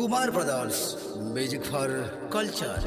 Kumar Brothers music for culture